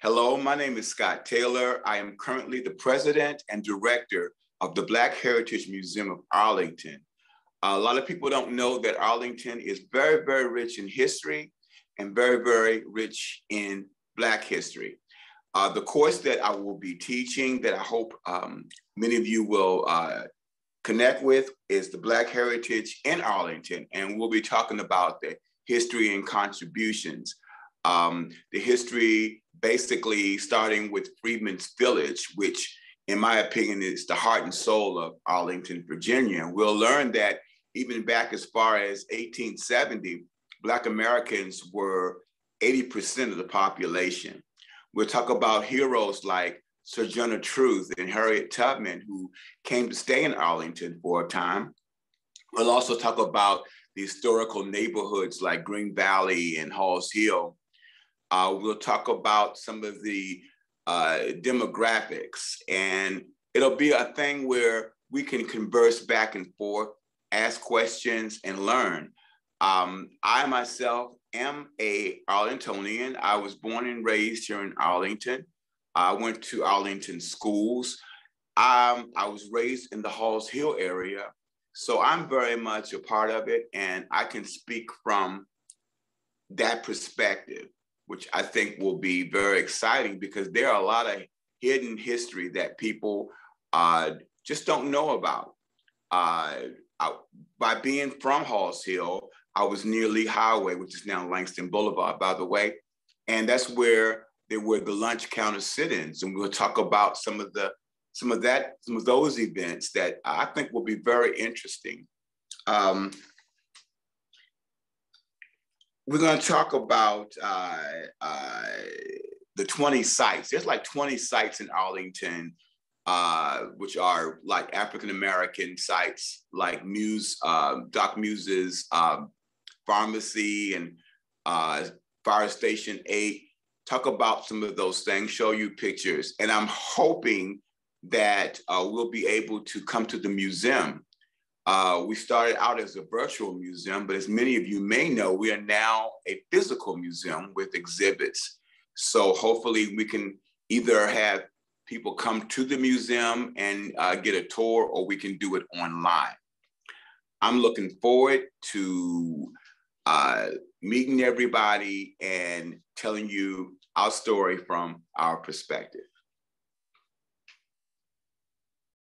Hello, my name is Scott Taylor. I am currently the president and director of the Black Heritage Museum of Arlington. A lot of people don't know that Arlington is very, very rich in history and very, very rich in Black history. Uh, the course that I will be teaching that I hope um, many of you will uh, connect with is the Black Heritage in Arlington. And we'll be talking about the history and contributions. Um, the history basically starting with Freedman's Village, which in my opinion is the heart and soul of Arlington, Virginia. We'll learn that even back as far as 1870, Black Americans were 80% of the population. We'll talk about heroes like Sojourner Truth and Harriet Tubman, who came to stay in Arlington for a time. We'll also talk about the historical neighborhoods like Green Valley and Halls Hill. Uh, we'll talk about some of the uh, demographics, and it'll be a thing where we can converse back and forth, ask questions, and learn. Um, I myself am a Arlingtonian. I was born and raised here in Arlington. I went to Arlington schools. Um, I was raised in the Halls Hill area. So I'm very much a part of it, and I can speak from that perspective, which I think will be very exciting because there are a lot of hidden history that people uh, just don't know about. Uh, I, by being from Halls Hill, I was near Lee Highway, which is now Langston Boulevard, by the way. And that's where there were the lunch counter sit-ins. And we'll talk about some of the some of that, some of those events that I think will be very interesting. Um, we're going to talk about uh, uh, the 20 sites. There's like 20 sites in Arlington, uh, which are like African American sites, like Muse, uh, Doc Muse's um, pharmacy and uh, Fire Station 8. Talk about some of those things, show you pictures. And I'm hoping that uh, we'll be able to come to the museum. Uh, we started out as a virtual museum, but as many of you may know, we are now a physical museum with exhibits. So hopefully we can either have people come to the museum and uh, get a tour or we can do it online. I'm looking forward to uh, meeting everybody and telling you our story from our perspective.